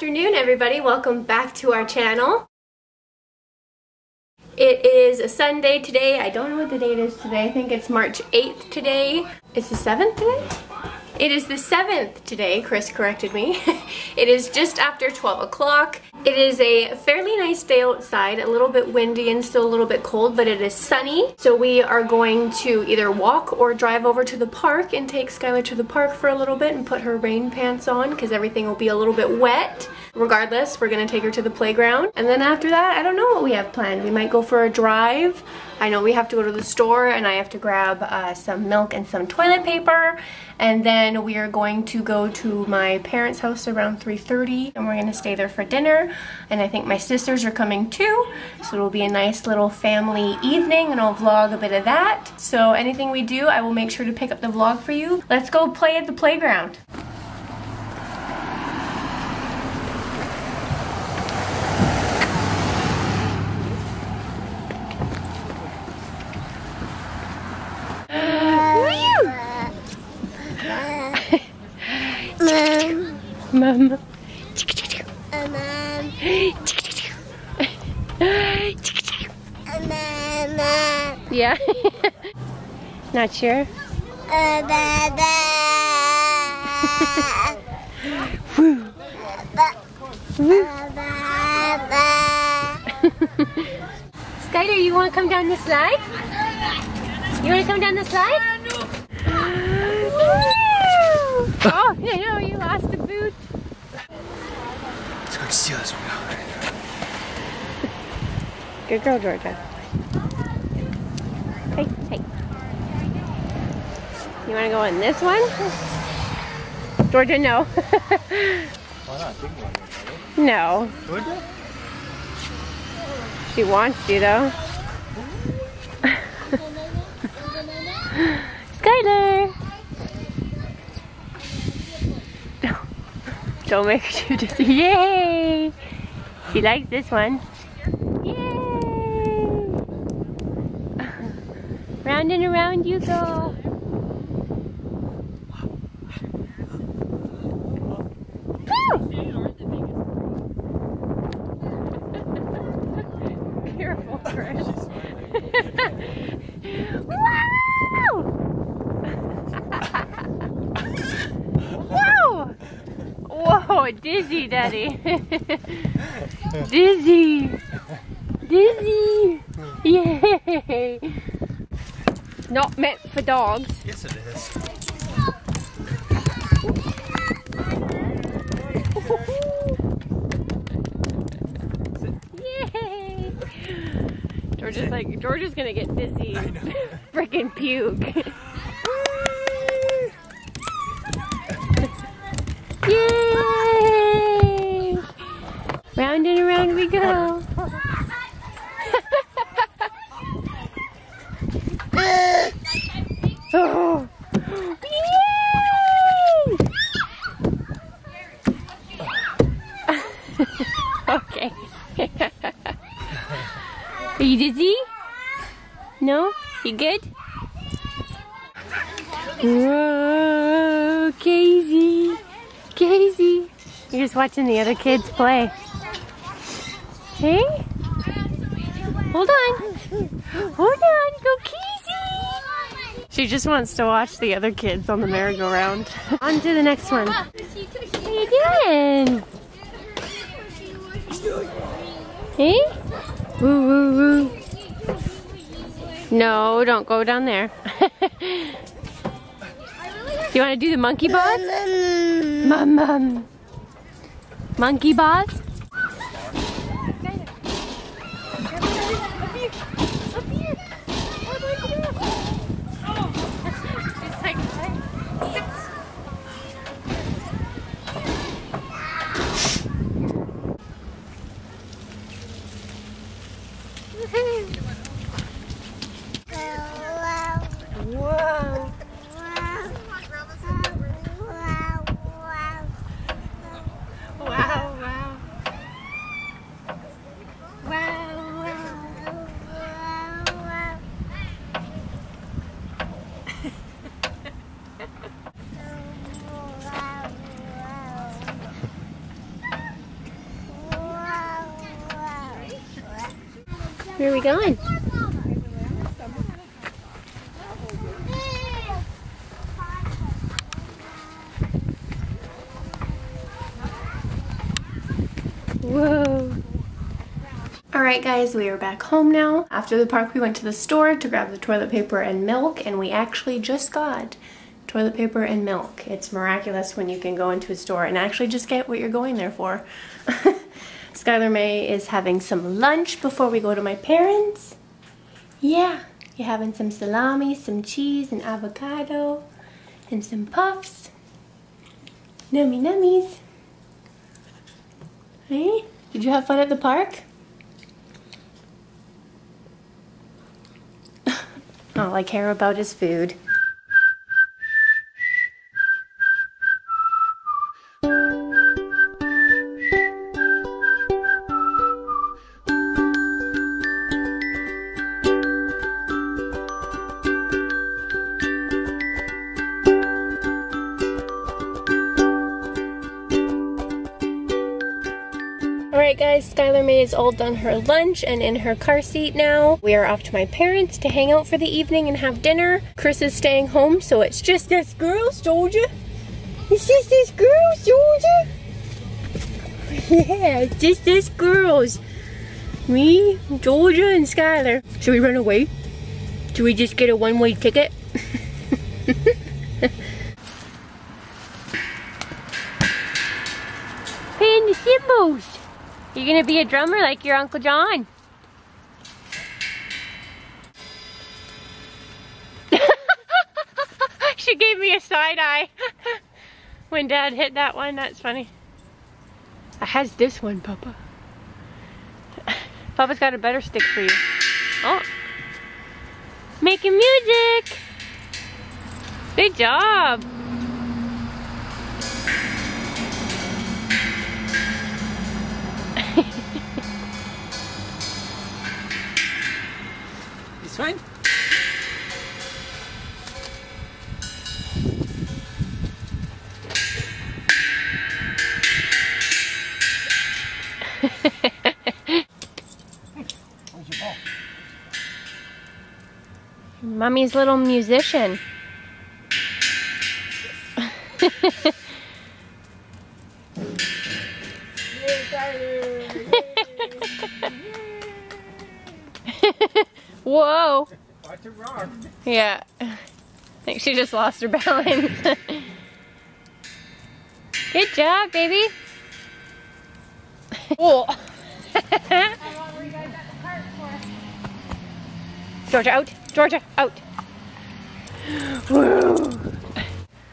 afternoon, everybody. Welcome back to our channel. It is a Sunday today. I don't know what the date is today. I think it's March 8th today. It's the 7th today? It is the 7th today, Krys corrected me. it is just after 12 o'clock. It is a fairly nice day outside, a little bit windy and still a little bit cold, but it is sunny. So we are going to either walk or drive over to the park and take Skylar to the park for a little bit and put her rain pants on because everything will be a little bit wet. Regardless, we're gonna take her to the playground. And then after that, I don't know what we have planned. We might go for a drive. I know we have to go to the store and I have to grab uh, some milk and some toilet paper. And then we are going to go to my parents' house around 3.30 and we're gonna stay there for dinner. And I think my sisters are coming too. So it'll be a nice little family evening and I'll vlog a bit of that. So anything we do, I will make sure to pick up the vlog for you. Let's go play at the playground. Yeah? Not sure? Uh, da, da. Woo. Woo. You want to come down the slide? You want to come down the slide? oh, no, no, you lost the boot. Let's go steal this one. Good girl, Georgia. Hey, hey. You want to go in this one? Georgia, no. Why not? Think about it. no. Georgia? She wants you though. Skylar! Don't make you just yay! She likes this one. Round and around you go. Careful, Krys. Whoa! Whoa, dizzy, Daddy. dizzy. Dizzy. Yay. Not meant for dogs. Yes, it is. Yay. is like, George is gonna get dizzy. Freaking puke. Yay! Round and around we go. oh. Yay! okay. Are you dizzy? No? You good? Whoa, Casey. Casey. You're just watching the other kids play. Hey? Hold on. Hold on. Go Casey. She just wants to watch the other kids on the merry-go-round. on to the next one. How you doing? Hey? Woo, woo, woo. No, don't go down there. do you want to do the monkey bars? Mum, mum. Monkey bars? Whoa. Where are we going? Whoa. Alright guys, we are back home now. After the park we went to the store to grab the toilet paper and milk and we actually just got toilet paper and milk. It's miraculous when you can go into a store and actually just get what you're going there for. Skylar May is having some lunch before we go to my parents. Yeah, you're having some salami, some cheese, and avocado, and some puffs. Nummy nummies. Hey, did you have fun at the park? All oh, I care about is food. Alright guys, Skylar May is all done her lunch and in her car seat now. We are off to my parents to hang out for the evening and have dinner. Krys is staying home, so it's just us girls, soldier. It's just us girls, soldier. Yeah, just us girls. Me, Georgia, and Skylar. Should we run away? Should we just get a one-way ticket? Paying the cymbals. You gonna be a drummer like your Uncle John? she gave me a side eye when Dad hit that one. That's funny. I has this one, Papa. Papa's got a better stick for you. Oh. Making music. Good job. Fine. Where's your ball? Mommy's little musician. Whoa. Watch it rock. Yeah. I think she just lost her balance. Good job, baby. Whoa. Georgia out. Georgia out. Whoa.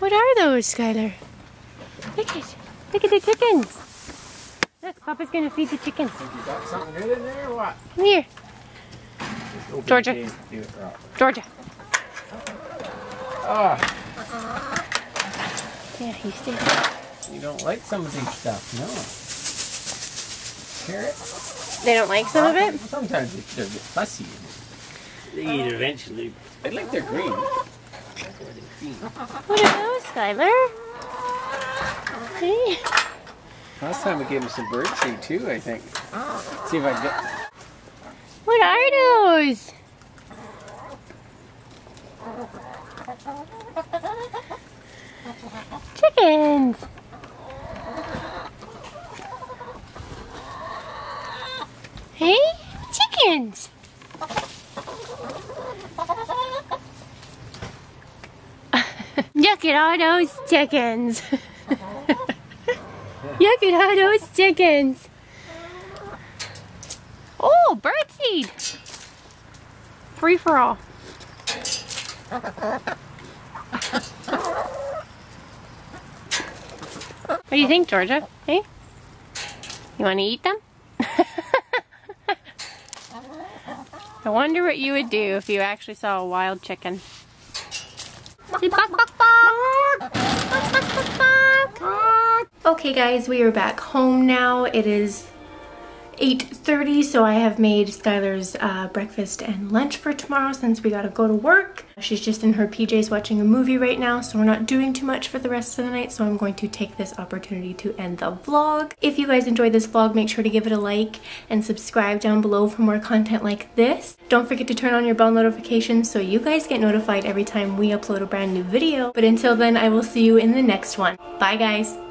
What are those, Skylar? Look at look at the chickens. Look, Papa's gonna feed the chickens. Think you got something good in there or what? Come here, Just open Georgia. the cage, do it rock. Georgia. Ah, Yeah, he's still. you don't like some of these stuff, no. Carrot? They don't like some of it. Sometimes they, they're a bit fussy. They eat it eventually. I like their green. What are those, Skylar? Hey. Last time we gave him some birdseed too, I think. See if I can get. What are those? Chickens. Hey, chickens. Look at all those chickens. Look at all those chickens. Birdseed. Free for all. What do you think, Georgia? Hey? You want to eat them? I wonder what you would do if you actually saw a wild chicken. Okay guys, we are back home now. It is 8.30, so I have made Skylar's uh, breakfast and lunch for tomorrow since we gotta go to work. She's just in her PJs watching a movie right now, so we're not doing too much for the rest of the night, so I'm going to take this opportunity to end the vlog. If you guys enjoyed this vlog, make sure to give it a like and subscribe down below for more content like this. Don't forget to turn on your bell notifications so you guys get notified every time we upload a brand new video. But until then, I will see you in the next one. Bye guys!